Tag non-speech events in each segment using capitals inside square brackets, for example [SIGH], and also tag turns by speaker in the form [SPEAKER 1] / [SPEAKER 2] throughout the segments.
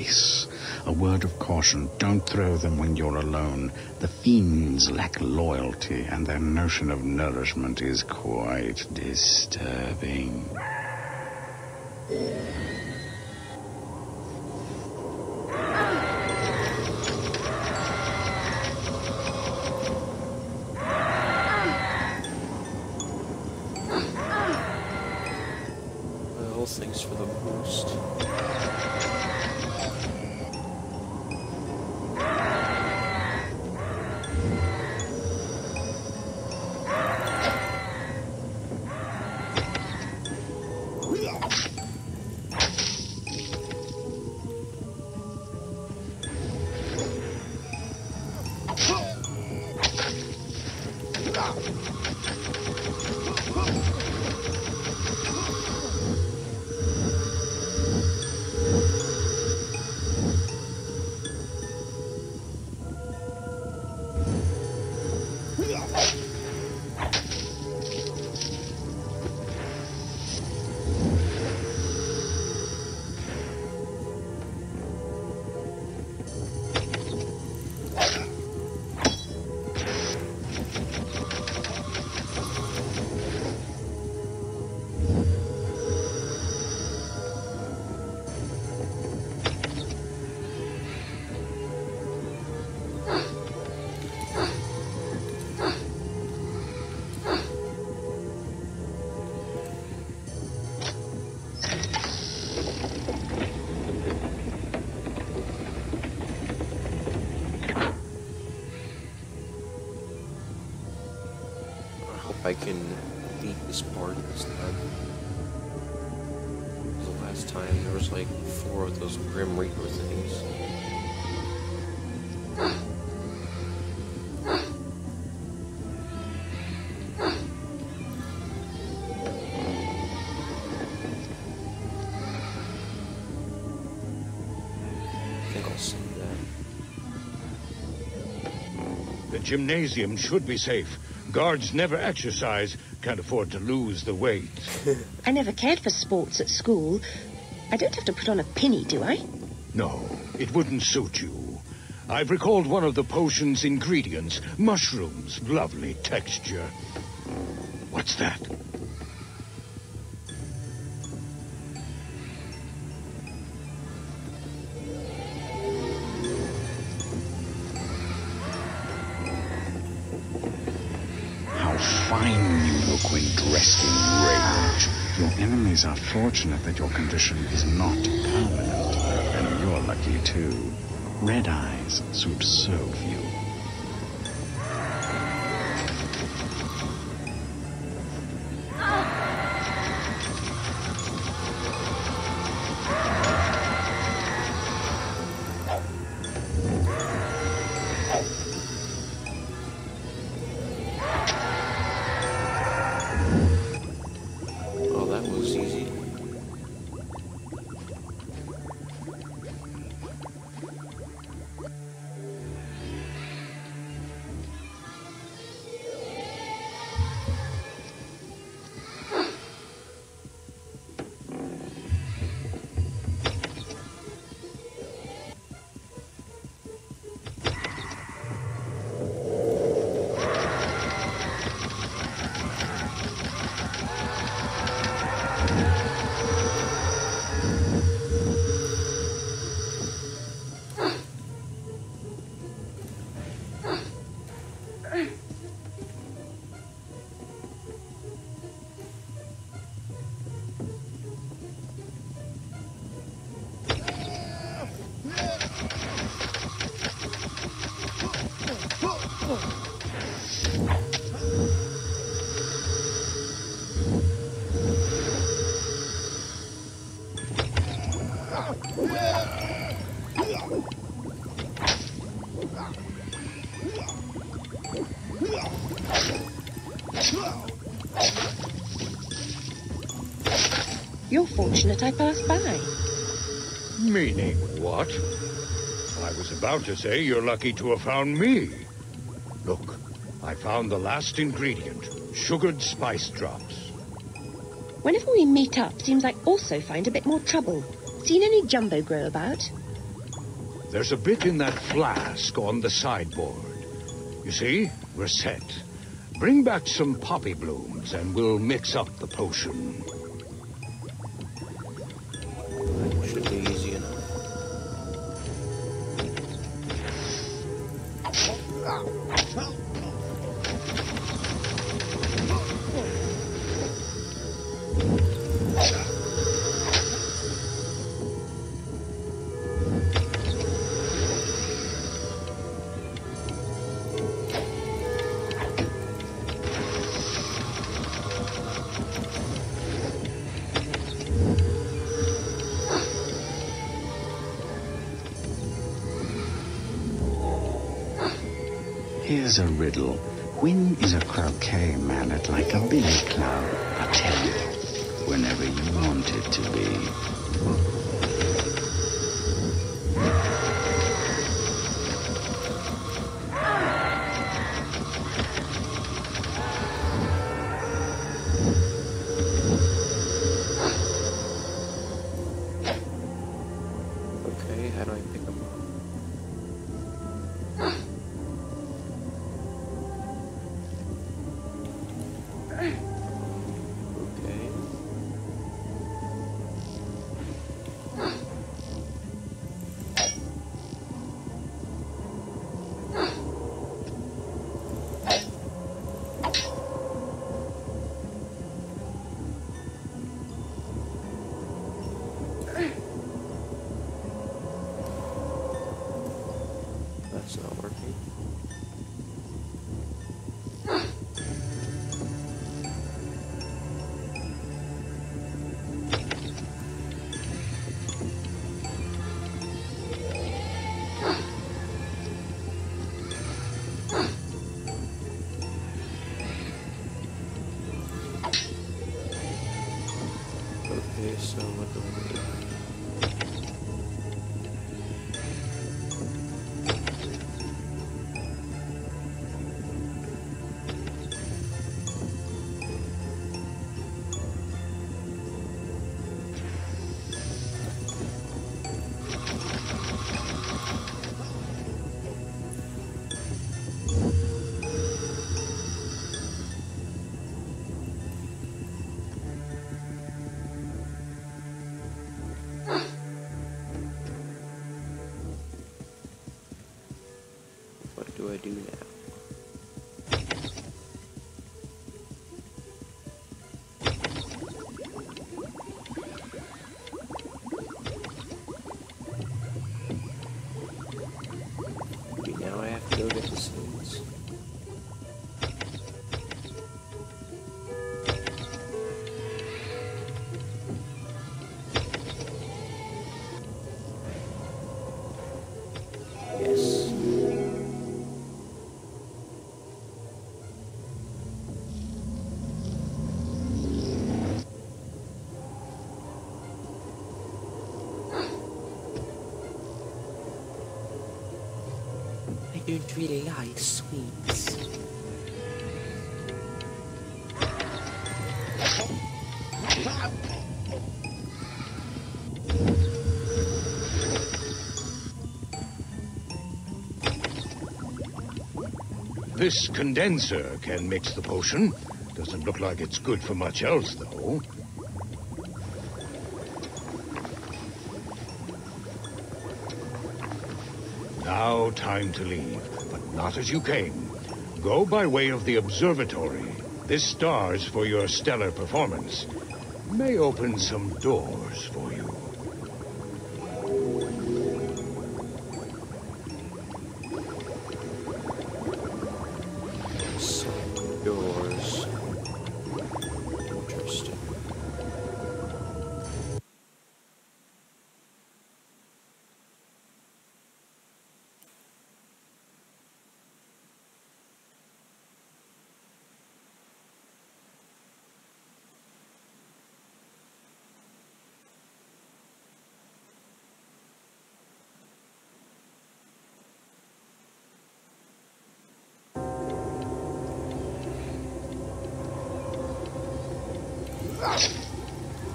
[SPEAKER 1] dice. A word of caution, don't throw them when you're alone. The fiends lack loyalty, and their notion of nourishment is quite disturbing.
[SPEAKER 2] I can beat this part. The last time there was like four of those Grim Reaper things.
[SPEAKER 3] The gymnasium should be safe. Guards never exercise, can't afford to lose the weight. [LAUGHS]
[SPEAKER 4] I never cared for sports at school. I don't have to put on a pinny, do I?
[SPEAKER 3] No, it wouldn't suit you. I've recalled one of the potion's ingredients mushrooms. Lovely texture. What's that?
[SPEAKER 1] In rage. Your enemies are fortunate that your condition is not permanent. And you're lucky too. Red eyes suit so few.
[SPEAKER 4] I passed by.
[SPEAKER 3] Meaning what? I was about to say you're lucky to have found me. Look, I found the last ingredient sugared spice drops.
[SPEAKER 4] Whenever we meet up, seems I also find a bit more trouble. Seen any jumbo grow about?
[SPEAKER 3] There's a bit in that flask on the sideboard. You see, we're set. Bring back some poppy blooms and we'll mix up the potion.
[SPEAKER 1] Here's a riddle. When is a croquet mallet like a billy club? I tell you, whenever you want it to be.
[SPEAKER 2] Okay, how do I pick up? Don't really like sweets.
[SPEAKER 3] This condenser can mix the potion. Doesn't look like it's good for much else, though. Time to leave, but not as you came. Go by way of the observatory. This stars for your stellar performance. May open some doors for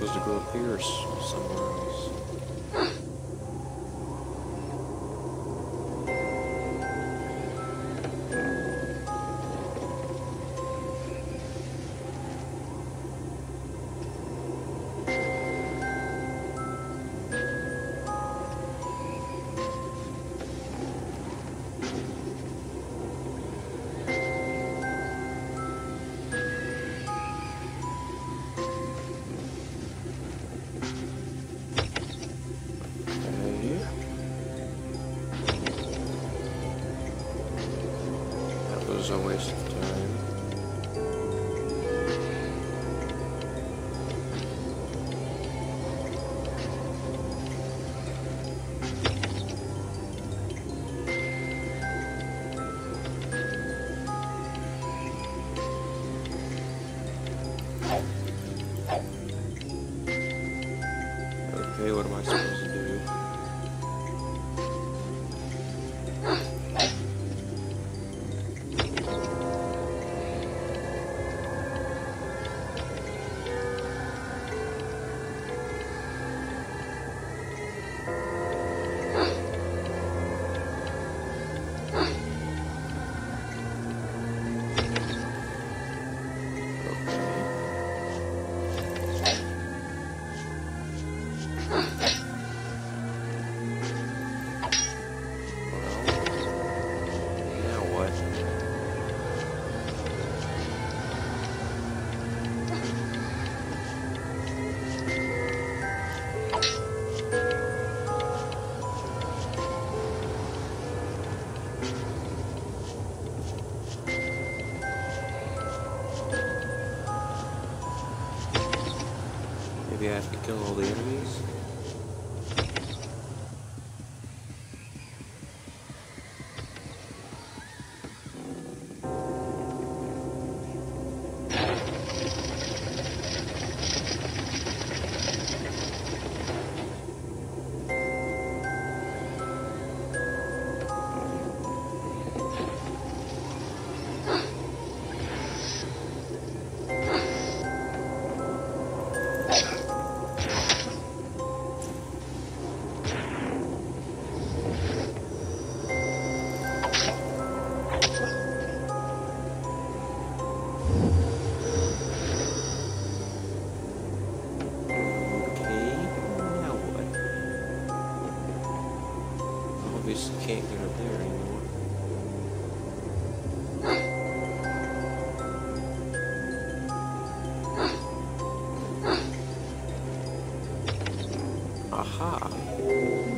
[SPEAKER 2] was a waste of time. I have to kill all the enemies? Aha!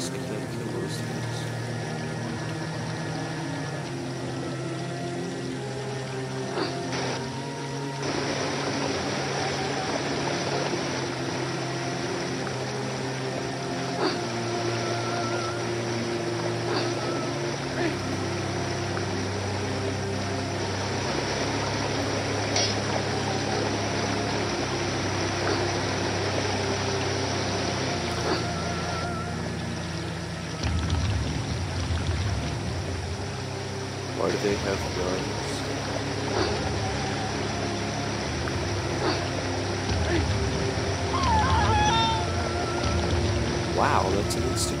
[SPEAKER 2] I Why do they have guns? Wow, that's an insta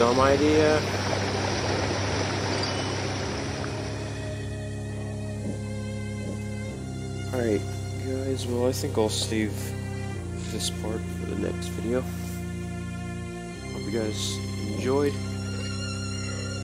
[SPEAKER 2] dumb idea. Alright, guys, well, I think I'll save this part for the next video. Hope you guys enjoyed.